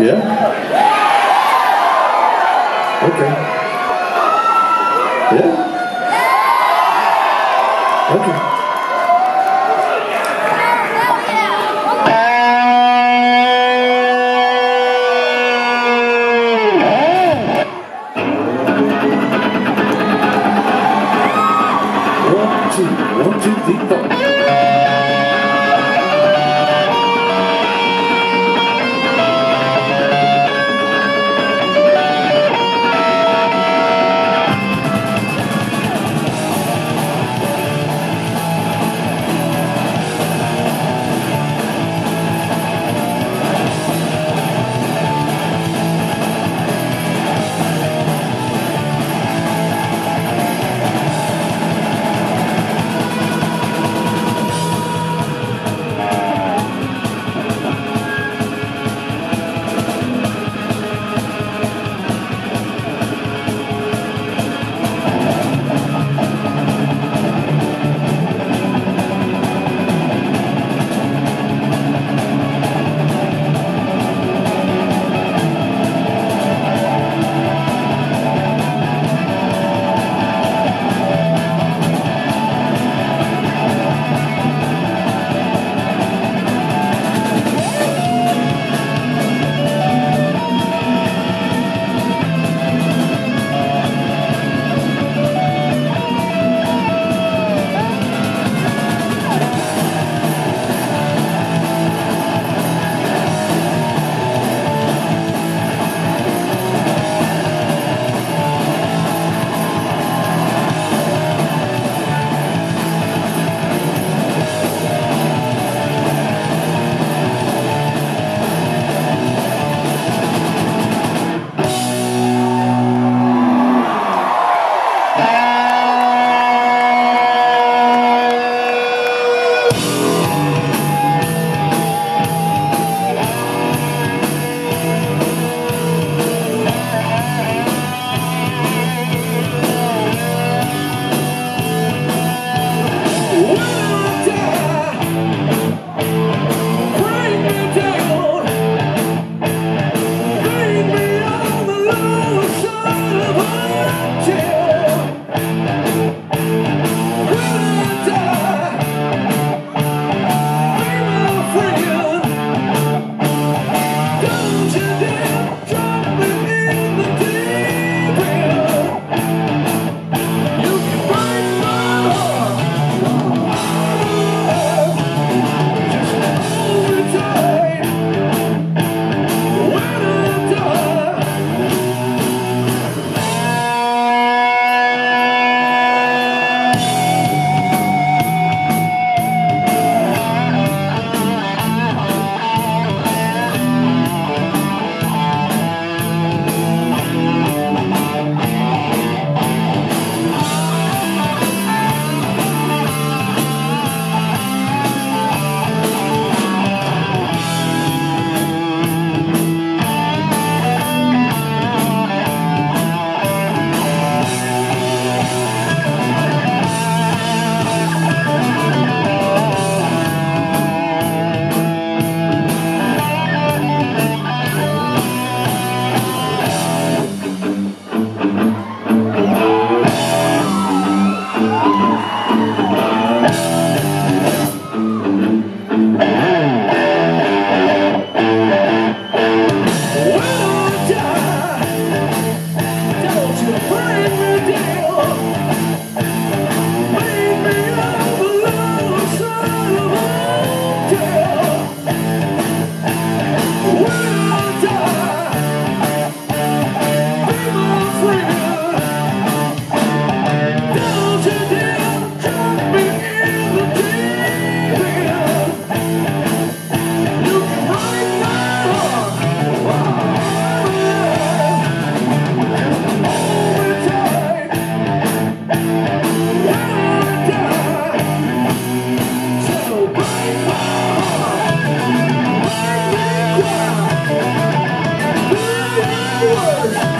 Yeah? Okay. Yeah? Okay. One two one two three four. Lord.